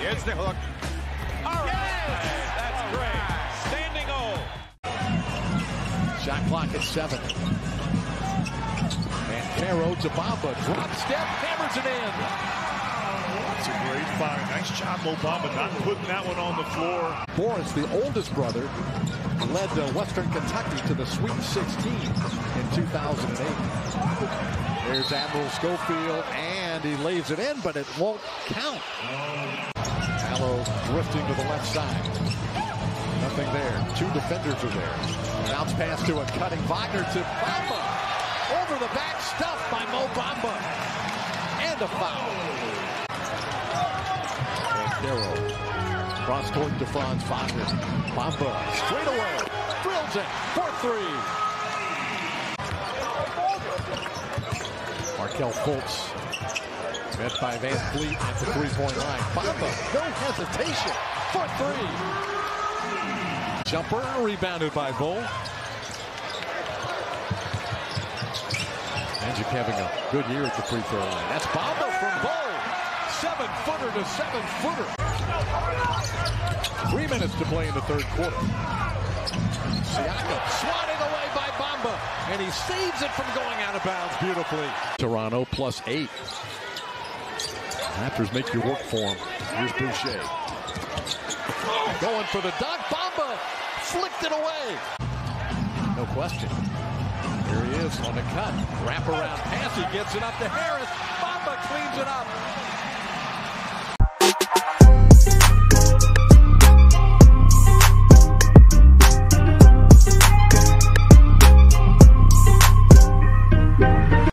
Here's the hook. All right. That's great. Standing O. Shot clock at seven. And Caro to Bamba. Drop step, hammers it in. That's a great find. Nice job, Bamba, not putting that one on the floor. Boris, the oldest brother, led uh, Western Kentucky to the Sweet 16 in 2008. There's Admiral Schofield, and he lays it in, but it won't count. Allo drifting to the left side. Nothing there. Two defenders are there. Bounce pass to a cutting Wagner to Bamba. Over the back stuff by Mo Bamba. And a foul. Caro. Cross court to Franz Wagner. Bamba straight away. Drills it for three. Markelle Fultz. Met by Van Fleet at the three-point line. Bamba, no hesitation for three. Jumper rebounded by Bol. Magic having a good year at the free throw line. That's Bamba from Bol. Seven footer to seven footer. Three minutes to play in the third quarter. Siakam swatted away by Bamba, and he saves it from going out of bounds beautifully. Toronto plus eight. Raptors make you work for him. Here's Boucher. Going for the dunk. Bamba flicked it away. No question. Here he is on the cut. Wrap around pass. He gets it up to Harris. Bamba cleans it up.